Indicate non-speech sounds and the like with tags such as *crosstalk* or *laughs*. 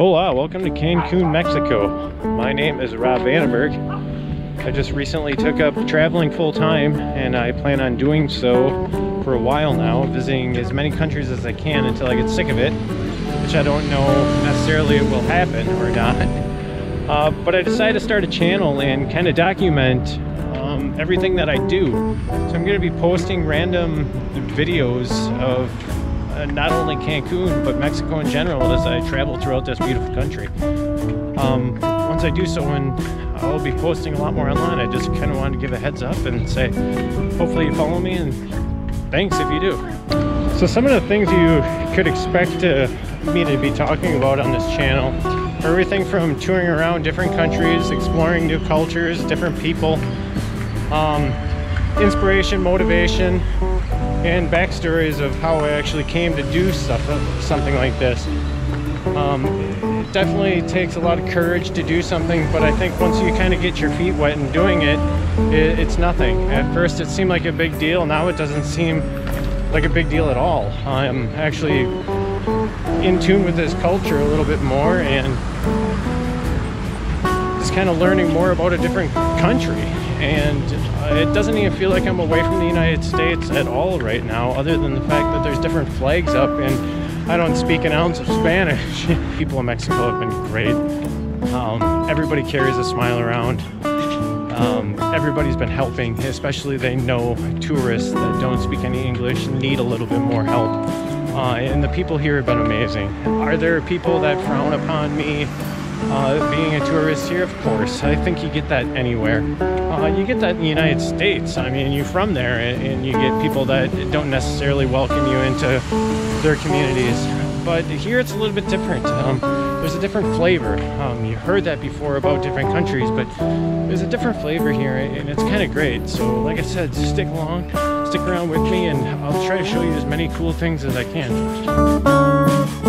Hola, welcome to Cancun, Mexico. My name is Rob Vandenberg. I just recently took up traveling full time and I plan on doing so for a while now, visiting as many countries as I can until I get sick of it, which I don't know necessarily it will happen or not. Uh, but I decided to start a channel and kind of document um, everything that I do. So I'm going to be posting random videos of uh, not only Cancun, but Mexico in general as I travel throughout this beautiful country. Um, once I do so, and I'll be posting a lot more online, I just kind of wanted to give a heads up and say, hopefully you follow me, and thanks if you do. So some of the things you could expect to, me to be talking about on this channel everything from touring around different countries, exploring new cultures, different people, um, inspiration, motivation, and backstories of how I actually came to do stuff, something like this. Um, it definitely takes a lot of courage to do something, but I think once you kind of get your feet wet in doing it, it, it's nothing. At first it seemed like a big deal, now it doesn't seem like a big deal at all. I'm actually in tune with this culture a little bit more and just kind of learning more about a different country and uh, it doesn't even feel like I'm away from the United States at all right now other than the fact that there's different flags up and I don't speak an ounce of Spanish. *laughs* People in Mexico have been great. Um, everybody carries a smile around. Um, everybody's been helping, especially they know tourists that don't speak any English need a little bit more help. Uh, and the people here have been amazing. Are there people that frown upon me uh, being a tourist here, of course, I think you get that anywhere. Uh, you get that in the United States. I mean, you're from there and, you get people that don't necessarily welcome you into their communities. But here it's a little bit different. Um, there's a different flavor. Um, you heard that before about different countries, but there's a different flavor here and it's kind of great. So like I said, stick along, stick around with me and I'll try to show you as many cool things as I can.